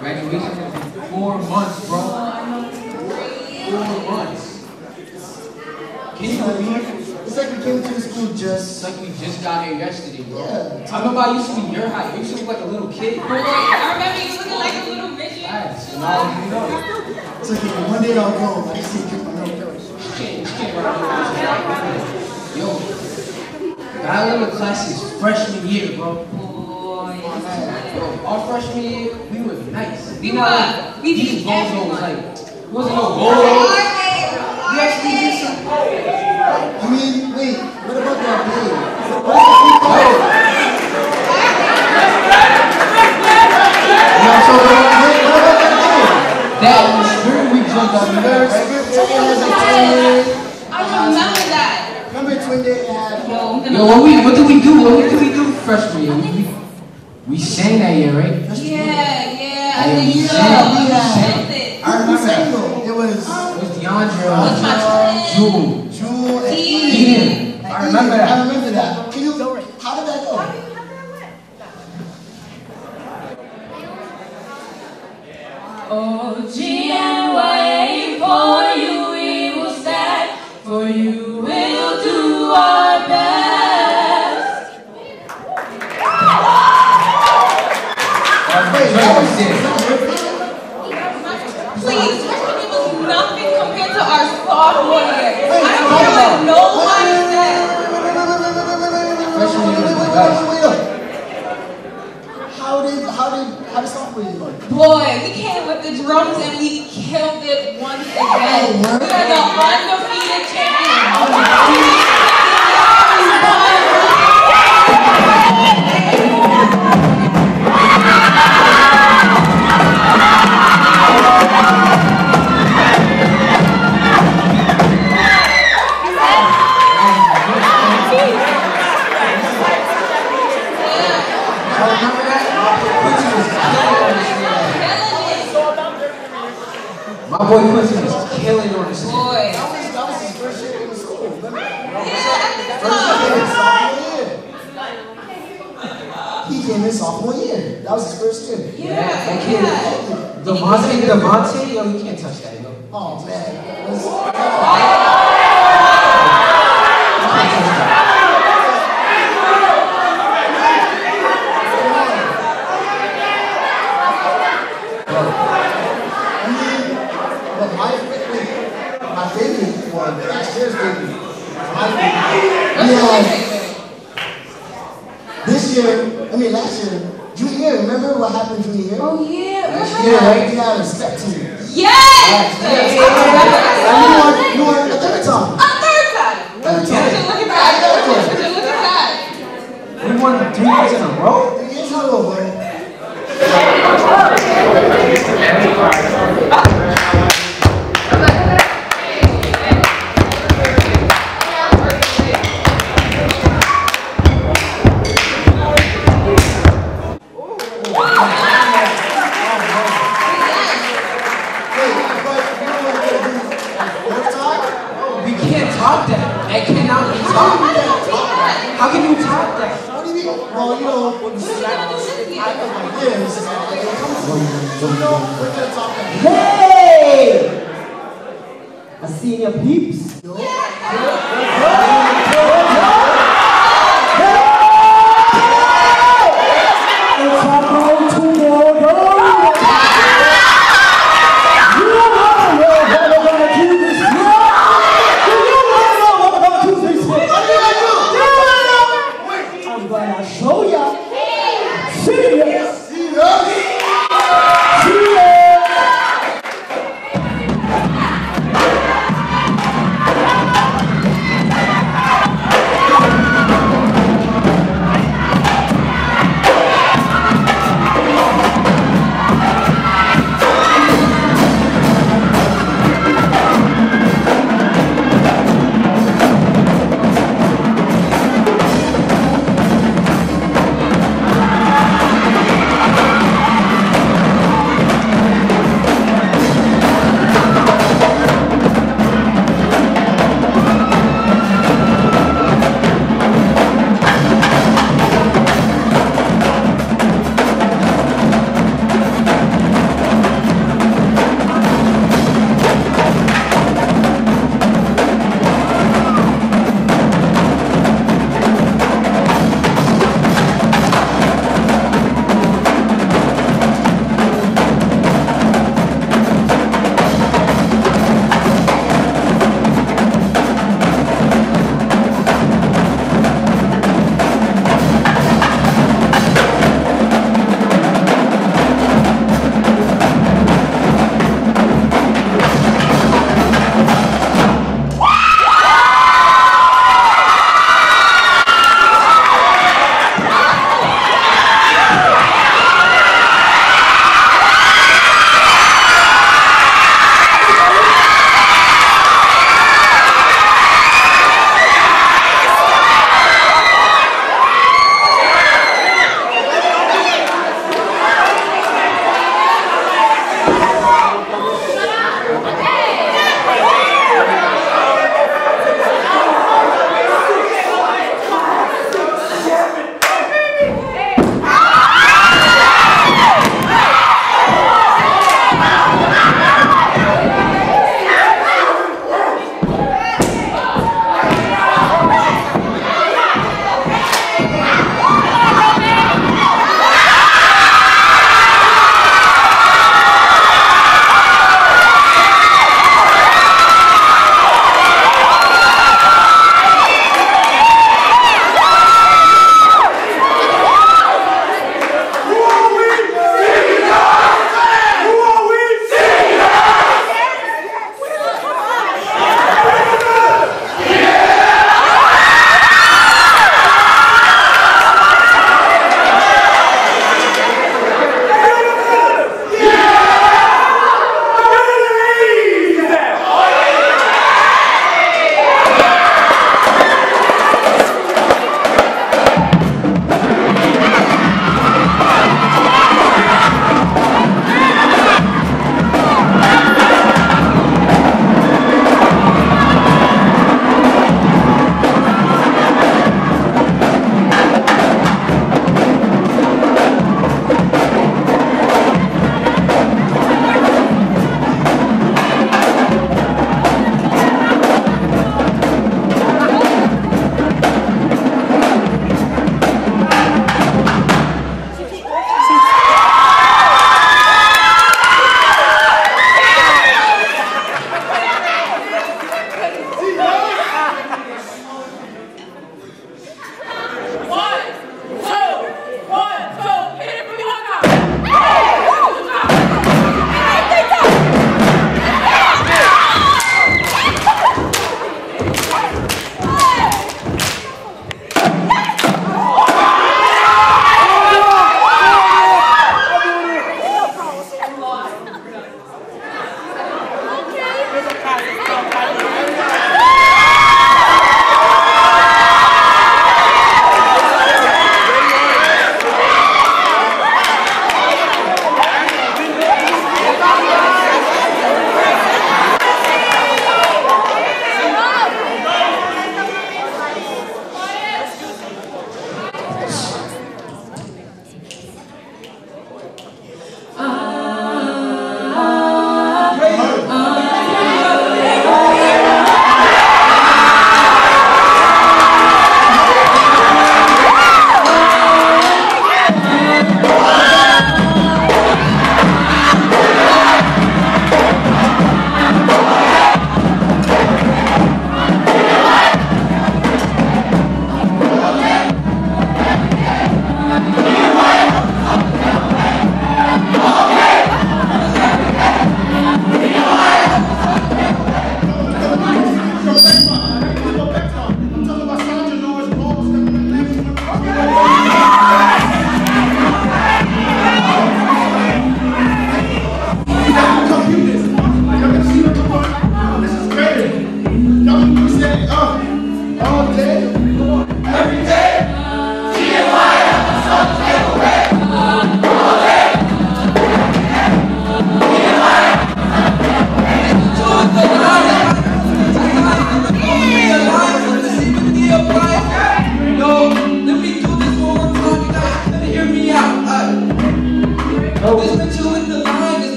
Graduation is in four months, bro. Four months. Can you believe it? It's like we came to the school just. like we just got here yesterday, bro. Yeah. I remember I used to be your height. You used to look like a little kid. Boy, I remember you looking like a little midget. Yes, and now you know. It's like one day I'll go. I just need to get my little girls. You can't, you can't run away. Yo, Ballot class is freshman year, bro. Boy, Bro, our freshman year, we were nice. We not were. like We these beat bozos, everyone. like, it wasn't no bozos. We actually did some. I mean, wait, what about that day? What about what that day? That was spirit week jumped up in there, First, right? has a twin day. I remember that. Remember twin day had? Yo, I'm. Yo, what we, what did we do? What did we do freshman year? We, we sang that year, right? Yeah, yeah, I Yeah, think so. sang, we We sang. I remember that. It was It was DeAndre, What's my? Jewel. Jewel and Eden. Eden. I remember that. I remember that. Nobody said. Freshman year was the best. wait. How did how did how did sophomore year go? Boy, we came with the drums and we killed it once again. We are the undefeated champions. My boy Quincy was killing on the stage. Boy. That was that was his first year in school. Remember? Yeah, First year in sophomore year. He came in sophomore year. That was his first year. Yeah, that yeah. kid. Devontae, Devontae, yo, you can't touch that, yo. Oh man. It was- You can't touch that. I mean, but my favorite, my favorite one, last year's favorite, my favorite. We had this year. I mean, last year, junior year. Remember what happened junior year? Oh yeah, Last remember year, that? right? We had a step team. Yes! And you I won, oh, you won a third time. A third time. Third time. look at that? Look at that? We won three years in a row?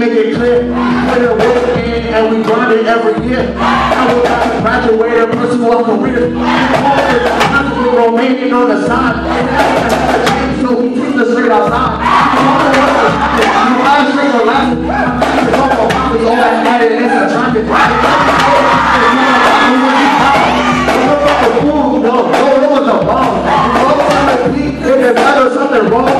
Make it clear. We put in and we grind it every year. I was about to graduate and pursue a career. Constantly remaining on the side. So we keep the straight outside. You was eyes straight or. It's all that added is attractive. No, no, it was a bomb. We all on the beat, if there's something wrong,